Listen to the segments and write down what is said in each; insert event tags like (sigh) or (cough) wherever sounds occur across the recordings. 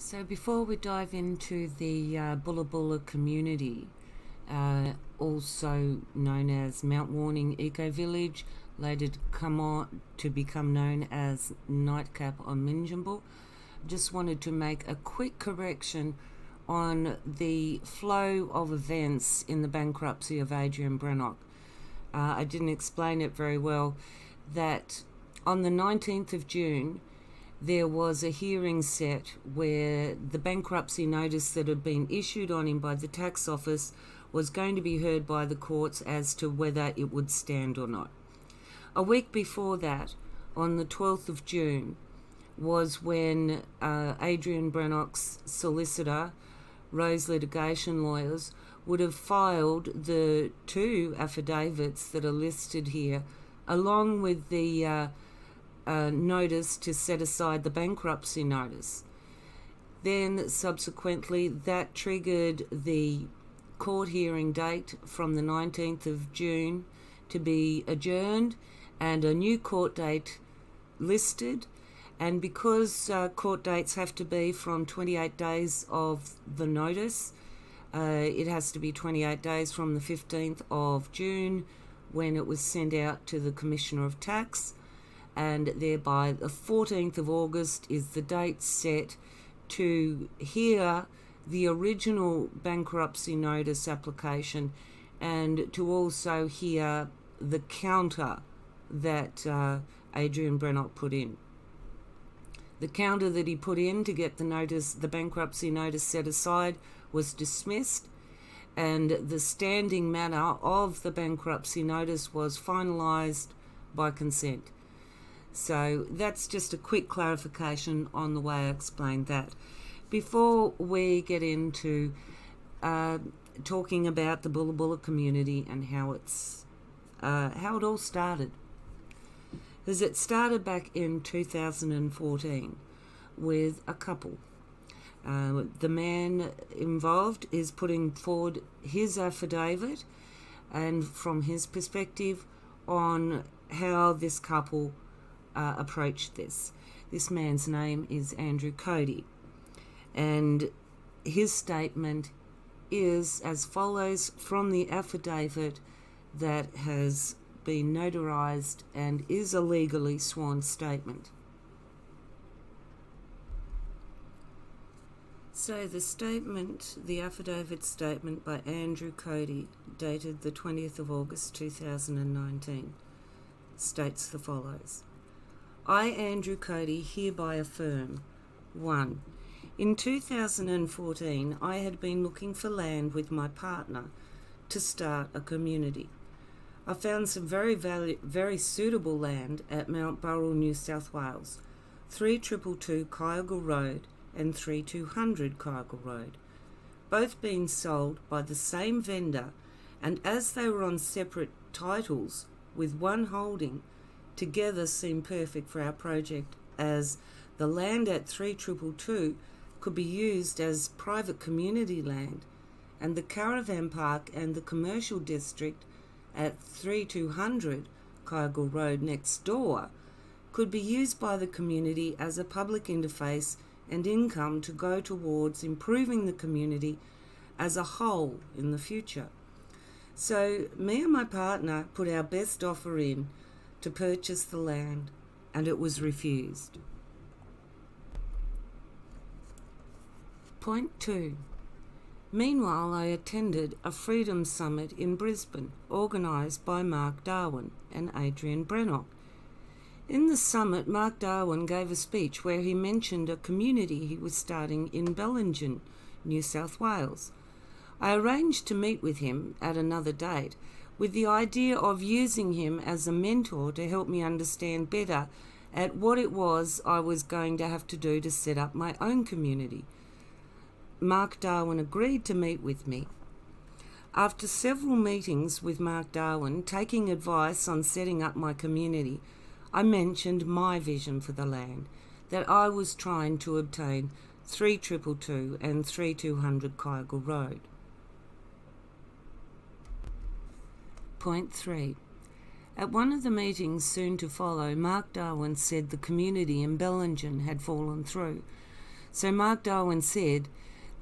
So, before we dive into the uh, Bhula Bhula community, uh, also known as Mount Warning Eco Village, later to come on to become known as Nightcap on Minjungbal, just wanted to make a quick correction on the flow of events in the bankruptcy of Adrian Brennock. Uh, I didn't explain it very well. That on the 19th of June, there was a hearing set where the bankruptcy notice that had been issued on him by the tax office was going to be heard by the courts as to whether it would stand or not. A week before that, on the 12th of June, was when uh, Adrian Brennock's solicitor, Rose Litigation Lawyers, would have filed the two affidavits that are listed here, along with the uh, uh, notice to set aside the bankruptcy notice. Then, subsequently, that triggered the court hearing date from the 19th of June to be adjourned and a new court date listed. And because uh, court dates have to be from 28 days of the notice, uh, it has to be 28 days from the 15th of June when it was sent out to the Commissioner of Tax and thereby the 14th of August is the date set to hear the original bankruptcy notice application and to also hear the counter that uh, Adrian Brennock put in. The counter that he put in to get the notice, the bankruptcy notice set aside, was dismissed, and the standing matter of the bankruptcy notice was finalised by consent. So that's just a quick clarification on the way I explained that. Before we get into uh, talking about the Bhula Bhula community and how it's uh, how it all started, because it started back in 2014 with a couple. Uh, the man involved is putting forward his affidavit and from his perspective on how this couple uh, approached this. This man's name is Andrew Cody, and his statement is as follows from the affidavit that has been notarized and is a legally sworn statement. So the statement, the affidavit statement by Andrew Cody, dated the 20th of August 2019, states the follows. I, Andrew Cody, hereby affirm 1. In 2014, I had been looking for land with my partner to start a community. I found some very, value, very suitable land at Mount Burrell, New South Wales, 3222 Kyogle Road and 3200 Kyogle Road, both being sold by the same vendor, and as they were on separate titles with one holding, together seem perfect for our project as the land at 3222 could be used as private community land and the caravan park and the commercial district at 3200 Kyogle Road next door could be used by the community as a public interface and income to go towards improving the community as a whole in the future. So, me and my partner put our best offer in to purchase the land, and it was refused. Point 2. Meanwhile, I attended a Freedom Summit in Brisbane, organised by Mark Darwin and Adrian Brennock. In the summit, Mark Darwin gave a speech where he mentioned a community he was starting in Bellingen, New South Wales. I arranged to meet with him at another date with the idea of using him as a mentor to help me understand better at what it was I was going to have to do to set up my own community. Mark Darwin agreed to meet with me. After several meetings with Mark Darwin, taking advice on setting up my community, I mentioned my vision for the land that I was trying to obtain 3222 and 3200 Kyogle Road. Point 3. At one of the meetings soon to follow, Mark Darwin said the community in Bellingen had fallen through. So Mark Darwin said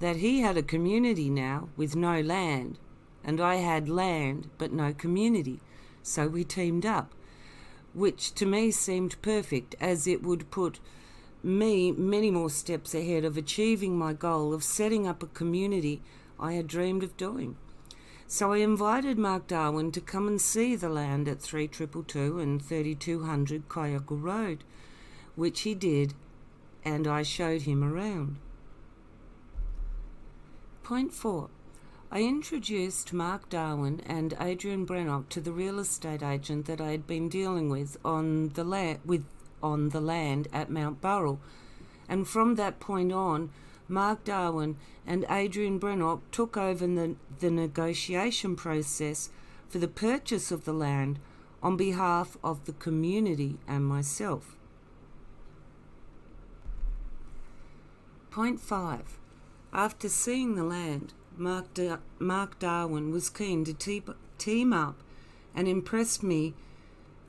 that he had a community now with no land, and I had land but no community. So we teamed up, which to me seemed perfect as it would put me many more steps ahead of achieving my goal of setting up a community I had dreamed of doing. So I invited Mark Darwin to come and see the land at 3222 and 3200 Kyogle Road, which he did, and I showed him around. Point 4. I introduced Mark Darwin and Adrian Brennock to the real estate agent that I had been dealing with on the with on the land at Mount Burrell, and from that point on, Mark Darwin and Adrian Brennock took over the, the negotiation process for the purchase of the land on behalf of the community and myself. Point 5. After seeing the land, Mark, da- Mark Darwin was keen to te- team up and impressed me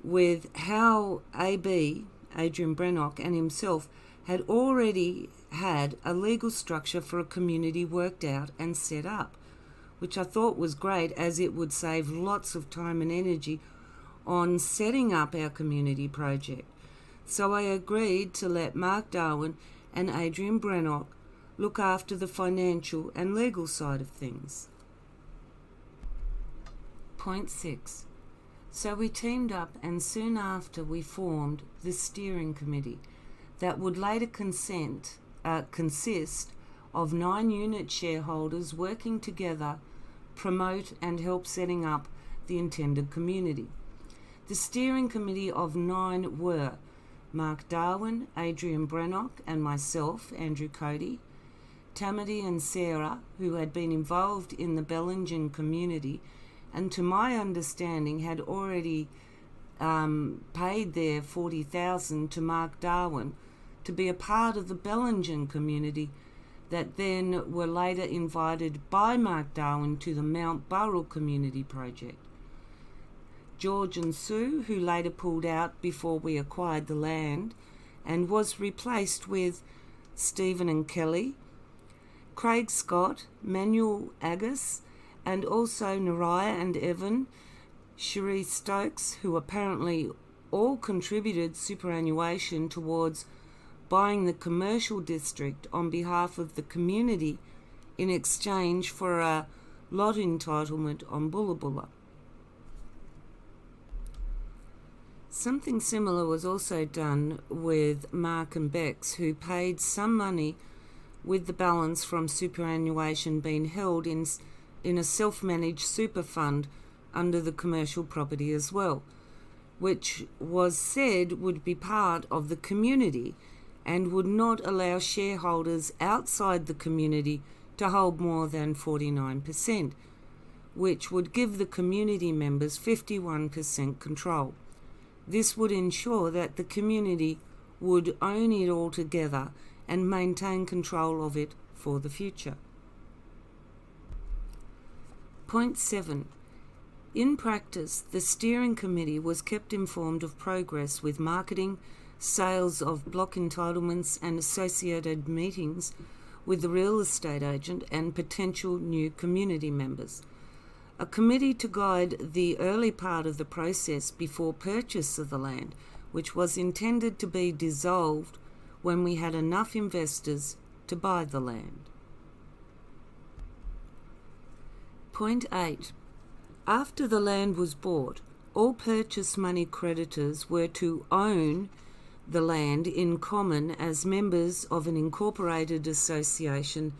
with how AB, Adrian Brennock, and himself had already had a legal structure for a community worked out and set up, which I thought was great as it would save lots of time and energy on setting up our community project. So I agreed to let Mark Darwin and Adrian Brennock look after the financial and legal side of things. Point 6. So we teamed up and soon after we formed the steering committee that would later consent, uh, consist of nine unit shareholders working together, promote and help setting up the intended community. The steering committee of nine were Mark Darwin, Adrian Brennock, and myself, Andrew Cody, Tamati and Sarah, who had been involved in the Bellingen community and to my understanding had already um, paid their 40000 to Mark Darwin to be a part of the Bellingen community that then were later invited by Mark Darwin to the Mount Burrell Community Project. George and Sue, who later pulled out before we acquired the land and was replaced with Stephen and Kelly, Craig Scott, Manuel Agus, and also Nariah and Evan, Cherie Stokes, who apparently all contributed superannuation towards buying the commercial district on behalf of the community in exchange for a lot entitlement on Bhula Bhula. Something similar was also done with Mark and Bex, who paid some money with the balance from superannuation being held in, in a self managed super fund under the commercial property as well, which was said would be part of the community and would not allow shareholders outside the community to hold more than 49%, which would give the community members 51% control. This would ensure that the community would own it altogether and maintain control of it for the future. Point 7. In practice, the steering committee was kept informed of progress with marketing, sales of block entitlements and associated meetings with the real estate agent and potential new community members. A committee to guide the early part of the process before purchase of the land, which was intended to be dissolved when we had enough investors to buy the land. Point 8. After the land was bought, all purchase money creditors were to own the land in common as members of an incorporated association,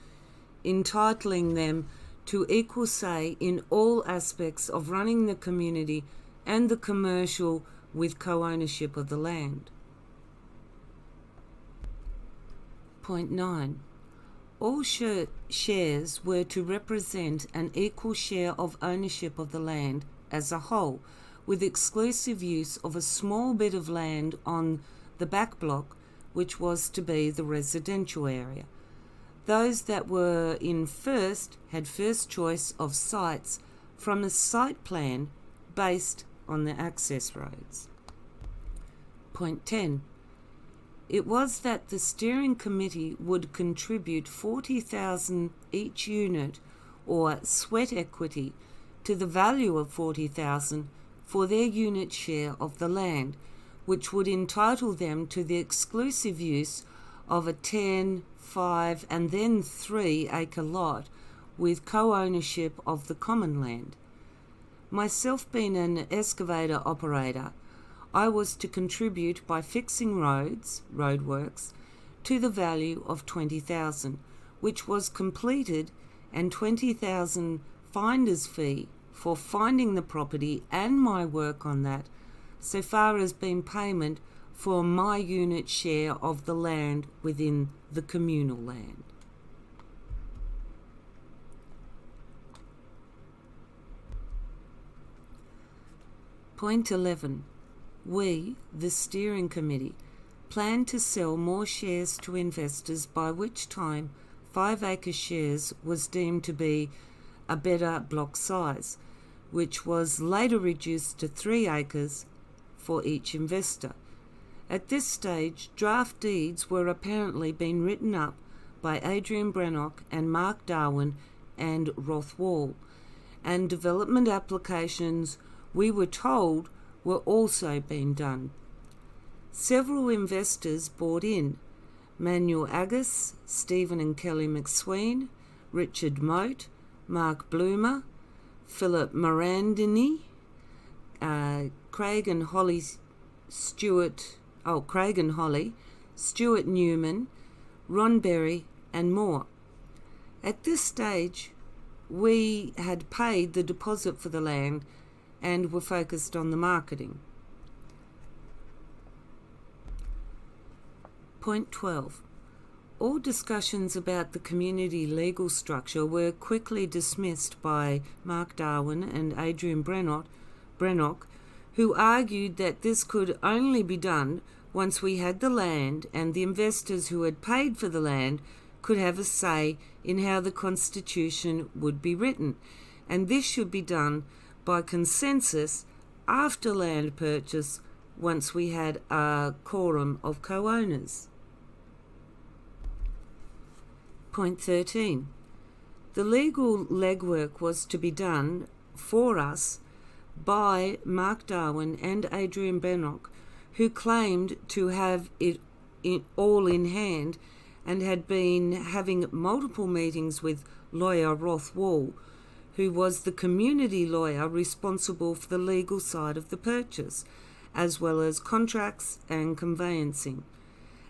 entitling them to equal say in all aspects of running the community and the commercial with co ownership of the land. Point 9. All shares were to represent an equal share of ownership of the land as a whole, with exclusive use of a small bit of land on the back block, which was to be the residential area. Those that were in first had first choice of sites from a site plan based on the access roads. Point 10. it was that the steering committee would contribute 40,000 each unit or sweat equity to the value of 40,000 for their unit share of the land, which would entitle them to the exclusive use of a 10, 5 and then 3 acre lot with co-ownership of the common land. Myself being an excavator operator, I was to contribute by fixing roads, roadworks, to the value of 20,000, which was completed and 20,000 finder's fee for finding the property and my work on that, so far as being payment for my unit share of the land within the communal land. Point 11 we, the steering committee, plan to sell more shares to investors, by which time 5 acre shares was deemed to be a better block size, which was later reduced to 3 acres for each investor. At this stage, draft deeds were apparently being written up by Adrian Brennock and Mark Darwin and Roth Wall, and development applications, we were told, were also being done. Several investors bought in Manuel Agus, Stephen and Kelly McSween, Richard Moat, Mark Bloomer, Philip Morandini, uh, Craig and Holly Stewart, oh, Craig and Holly, Stuart Newman, Ron Berry, and more. At this stage, we had paid the deposit for the land and were focused on the marketing. Point 12. All discussions about the community legal structure were quickly dismissed by Mark Darwin and Adrian Brennock, Brennock, who argued that this could only be done once we had the land and the investors who had paid for the land could have a say in how the Constitution would be written, and this should be done by consensus after land purchase once we had a quorum of co owners. Point 13. The legal legwork was to be done for us by Mark Darwin and Adrian Brennock, who claimed to have it in, all in hand and had been having multiple meetings with lawyer Roth Wall who was the community lawyer responsible for the legal side of the purchase, as well as contracts and conveyancing.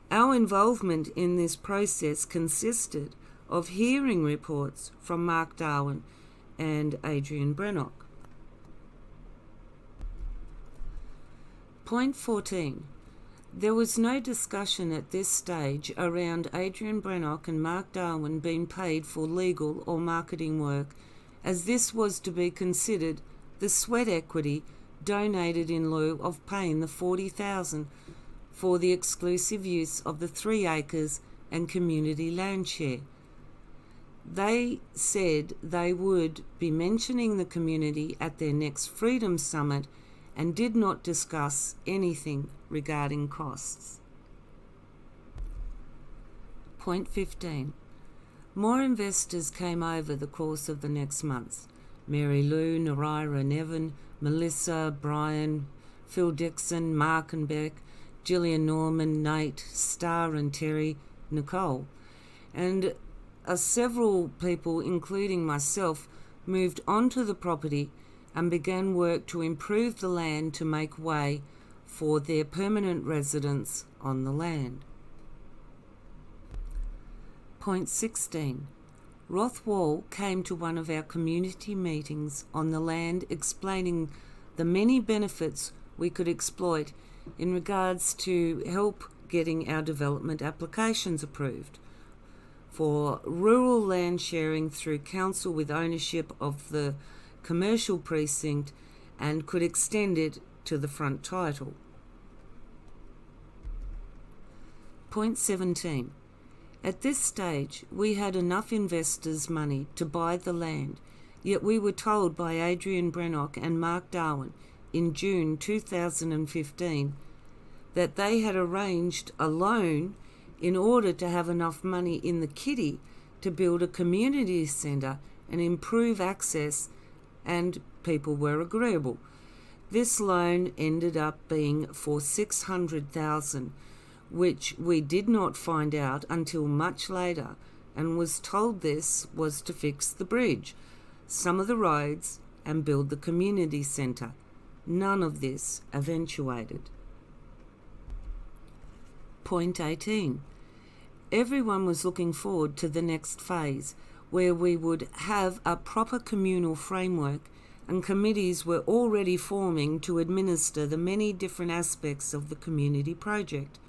Our involvement in this process consisted of hearing reports from Mark Darwin and Adrian Brennock. Point 14. There was no discussion at this stage around Adrian Brennock and Mark Darwin being paid for legal or marketing work as this was to be considered the sweat equity donated in lieu of paying the 40,000 for the exclusive use of the 3 acres and community land share. They said they would be mentioning the community at their next Freedom Summit and did not discuss anything regarding costs. Point 15. More investors came over the course of the next months. Mary Lou, Narira Nevin, Melissa, Brian, Phil Dixon, Mark and Beck, Gillian Norman, Nate, Star and Terry, Nicole. And uh, several people, including myself, moved onto the property and began work to improve the land to make way for their permanent residence on the land. Point 16. Rothwall came to one of our community meetings on the land explaining the many benefits we could exploit in regards to help getting our development applications approved for rural land sharing through council with ownership of the commercial precinct and could extend it to the front title. Point 17. At this stage, we had enough investors' money to buy the land, yet we were told by Adrian Brennock and Mark Darwin in June 2015 that they had arranged a loan in order to have enough money in the kitty to build a community centre and improve access, and people were agreeable. This loan ended up being for 600,000, which we did not find out until much later and was told this was to fix the bridge, some of the roads and build the community centre. None of this eventuated. Point 18. Everyone was looking forward to the next phase, where we would have a proper communal framework and committees were already forming to administer the many different aspects of the community project.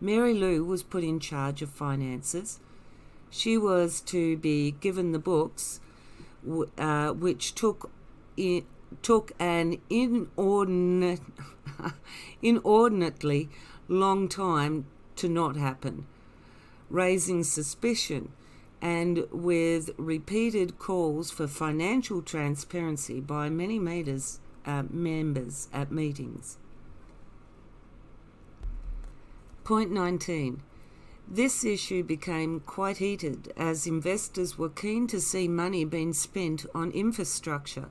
Mary Lou was put in charge of finances. She was to be given the books, uh, which took in, took an inordinate, (laughs) inordinately long time to not happen, raising suspicion and with repeated calls for financial transparency by many meters, uh, members at meetings. Point 19. This issue became quite heated as investors were keen to see money being spent on infrastructure.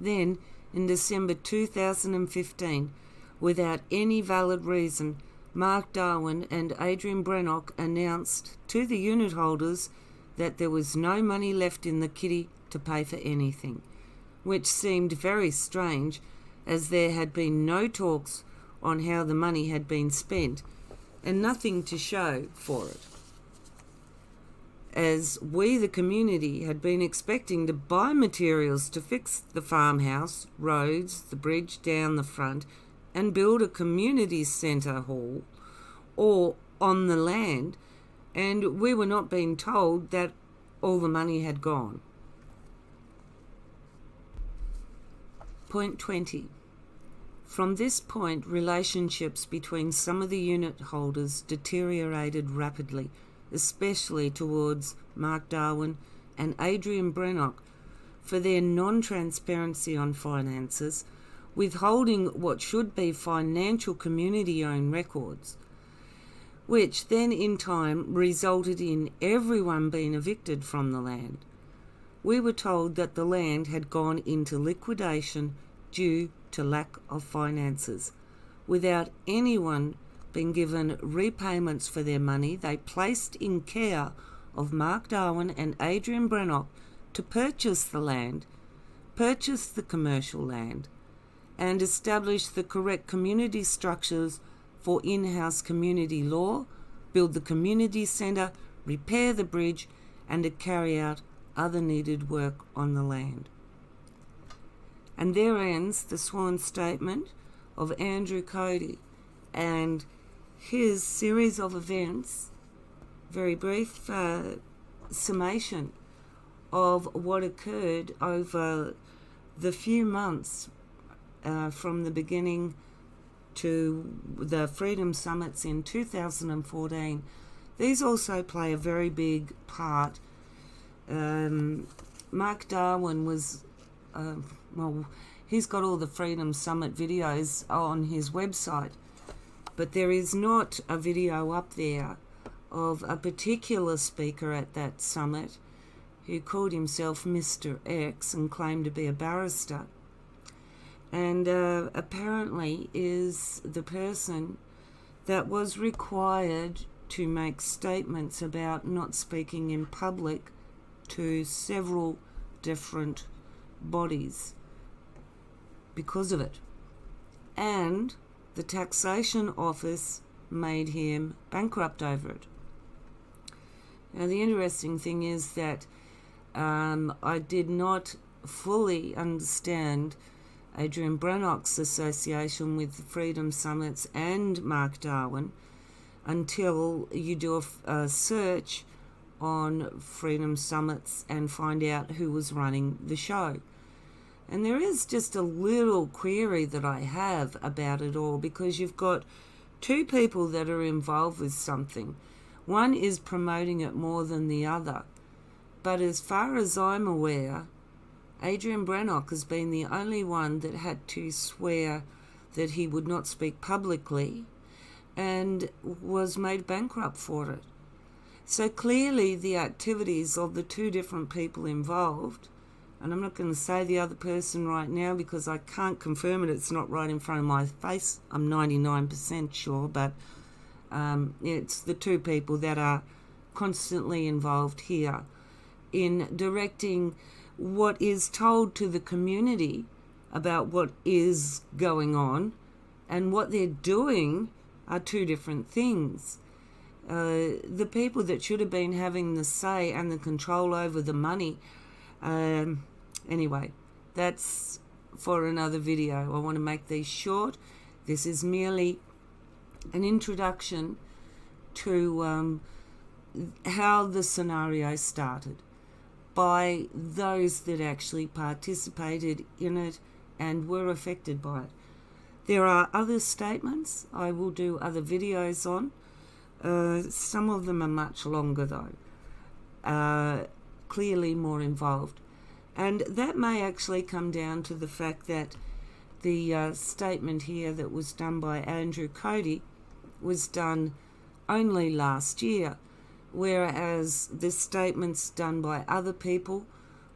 Then, in December 2015, without any valid reason, Mark Darwin and Adrian Brennock announced to the unit holders that there was no money left in the kitty to pay for anything, which seemed very strange as there had been no talks on how the money had been spent and nothing to show for it. As we, the community, had been expecting to buy materials to fix the farmhouse, roads, the bridge down the front, and build a community centre hall, or on the land and we were not being told that all the money had gone. Point 20. From this point, relationships between some of the unit holders deteriorated rapidly, especially towards Mark Darwin and Adrian Brennock for their non transparency on finances, withholding what should be financial community owned records which then in time resulted in everyone being evicted from the land. We were told that the land had gone into liquidation due to lack of finances. Without anyone being given repayments for their money, they placed in care of Mark Darwin and Adrian Brennock to purchase the land, purchase the commercial land, and establish the correct community structures for in house community law, build the community centre, repair the bridge, and to carry out other needed work on the land. And there ends the sworn statement of Andrew Cody and his series of events, very brief uh, summation of what occurred over the few months uh, from the beginning to the Freedom Summits in 2014. These also play a very big part. Um, Mark Darwin was, uh, well, he's got all the Freedom Summit videos on his website, but there is not a video up there of a particular speaker at that summit who called himself Mr. X and claimed to be a barrister and uh, apparently is the person that was required to make statements about not speaking in public to several different bodies because of it. And the taxation office made him bankrupt over it. Now, the interesting thing is that um, I did not fully understand Adrian Brennock's association with Freedom Summits and Mark Darwin until you do a, a search on Freedom Summits and find out who was running the show. And there is just a little query that I have about it all because you've got two people that are involved with something. One is promoting it more than the other. But as far as I'm aware, Adrian Brannock has been the only one that had to swear that he would not speak publicly and was made bankrupt for it. So clearly, the activities of the two different people involved, and I'm not going to say the other person right now because I can't confirm it, it's not right in front of my face. I'm 99% sure, but um, it's the two people that are constantly involved here in directing what is told to the community about what is going on and what they're doing are two different things. Uh, the people that should have been having the say and the control over the money. Um, anyway, that's for another video. I want to make these short. This is merely an introduction to um, how the scenario started by those that actually participated in it and were affected by it. There are other statements I will do other videos on. Uh, some of them are much longer, though, uh, clearly more involved. And that may actually come down to the fact that the uh, statement here that was done by Andrew Cody was done only last year, whereas the statements done by other people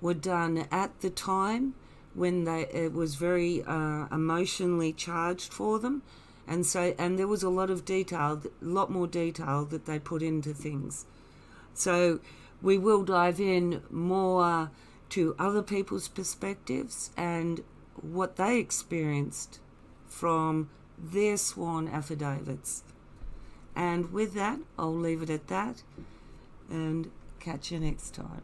were done at the time when they it was very uh, emotionally charged for them. And so and there was a lot of detail a lot more detail that they put into things. So we will dive in more to other people's perspectives and what they experienced from their sworn affidavits and with that i'll leave it at that and catch you next time